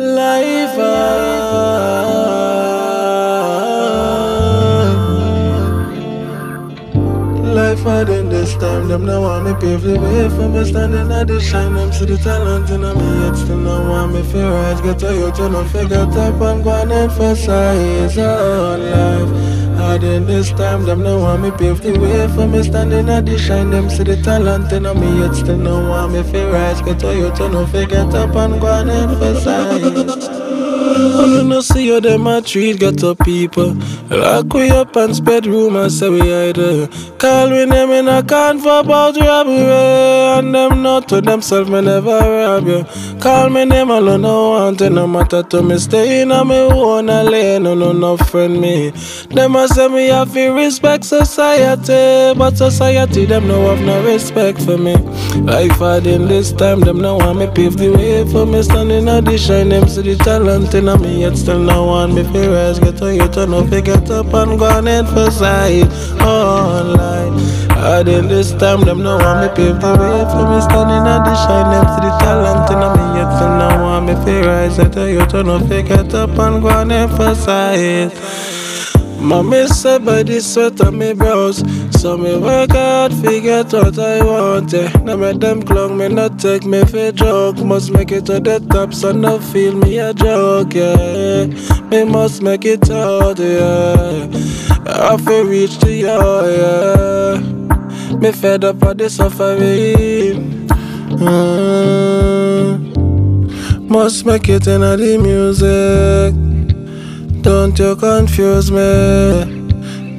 life. Life hard in this time, them now want me pave the way for me standing at the shine. Them see the talent in me, yet still now want me feel rise. Get a youth, you know, figure type and go and emphasize on life. Hard in this time, them no want me pave the way for me standing at the shine. Them see the talent in me, yet still no want me feel rise. Get youth, you no figure up and go and emphasize. I no see you them a treat get up people. Lock we up and spread rumors say we idle. Call me name and I can't for about robbery. And them not to themselves, me never rob you. Call me name alone, no want it, no matter to me. Stay in a me own lane, no, no, no friend me. Them a say me have to respect society. But society, them no have no respect for me. Life hard in this time, them no want me pave the way for me. Standing shine, them see the talent in me, yet still no want me feel rise. Get on you turn up, get up and go and emphasize online. Hard in this time, them no want me pave the way for me. Standing at the shine, them see the talent in me, yet still no want me feel rise. Get on you turn up, get up and go and emphasize. Mommy said by the sweat me brows So me work hard, forget what I want eh. Now me them clown, me not take me for joke. Must make it to the top, so no feel me a joke, yeah. Me must make it out, yeah. I feel reach the yard, yeah. Me fed up of the suffering. Mm. Must make it in the music. Don't you confuse me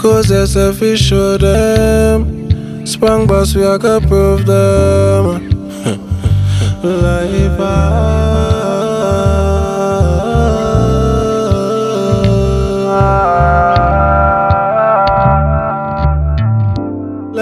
Cause yourself you show them Sprung boss we are gonna prove them. Life ah.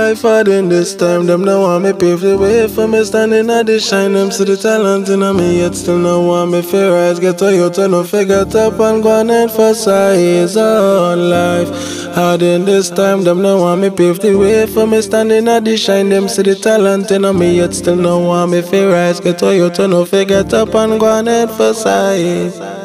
Life hard in this time, them no want me pave the way for me standing at the shine. Them see the talent in me, yet still no want me feel rise. Get a youth and no figure up and go and emphasize on life. Hard in this time, them no want me pave the way for me standing at the shine. Them see the talent in me, yet still no want me feel rise. Get a youth and no figure up and go and emphasize.